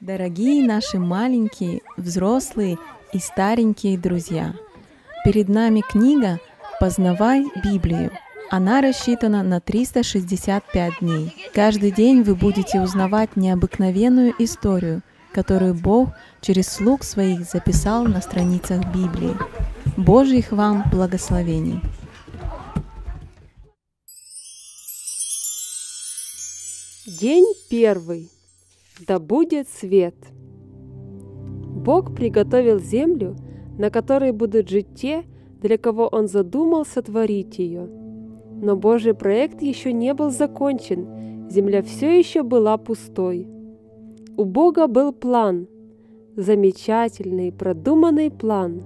Дорогие наши маленькие, взрослые и старенькие друзья, перед нами книга «Познавай Библию». Она рассчитана на 365 дней. Каждый день вы будете узнавать необыкновенную историю, которую Бог через слуг своих записал на страницах Библии. Божьих вам благословений! День первый. Да будет свет. Бог приготовил землю, на которой будут жить те, для кого Он задумал сотворить ее. Но Божий проект еще не был закончен, земля все еще была пустой. У Бога был план, замечательный, продуманный план.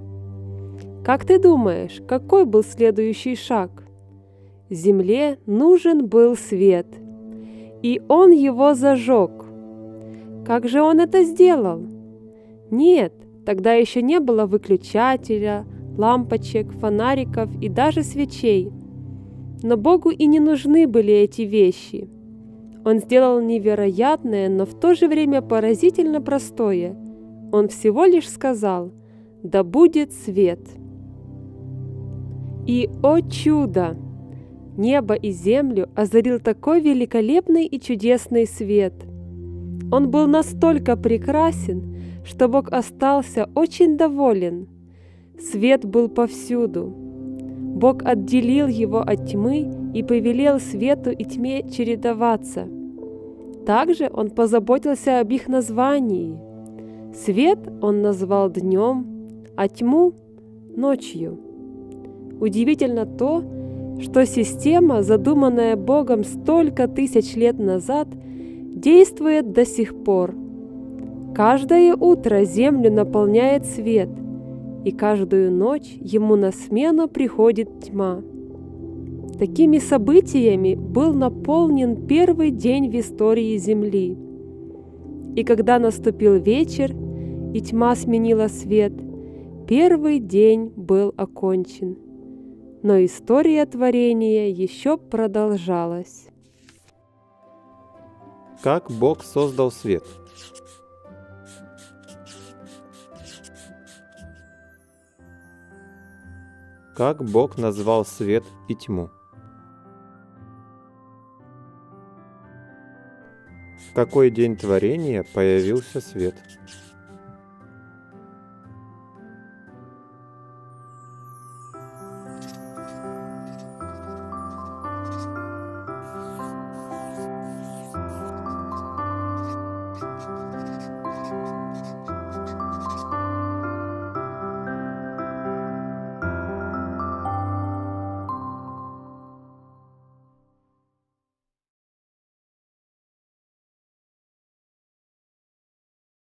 Как ты думаешь, какой был следующий шаг? Земле нужен был свет, и Он его зажег. Как же Он это сделал? Нет, тогда еще не было выключателя, лампочек, фонариков и даже свечей. Но Богу и не нужны были эти вещи. Он сделал невероятное, но в то же время поразительно простое. Он всего лишь сказал «Да будет свет». И, о чудо! Небо и землю озарил такой великолепный и чудесный свет. Он был настолько прекрасен, что Бог остался очень доволен. Свет был повсюду. Бог отделил его от тьмы и повелел свету и тьме чередоваться. Также Он позаботился об их названии. Свет Он назвал днем, а тьму — ночью. Удивительно то, что система, задуманная Богом столько тысяч лет назад, действует до сих пор. Каждое утро землю наполняет свет, и каждую ночь ему на смену приходит тьма. Такими событиями был наполнен первый день в истории Земли. И когда наступил вечер, и тьма сменила свет, первый день был окончен. Но история творения еще продолжалась. Как Бог создал свет? Как Бог назвал свет и тьму? В какой день творения появился свет?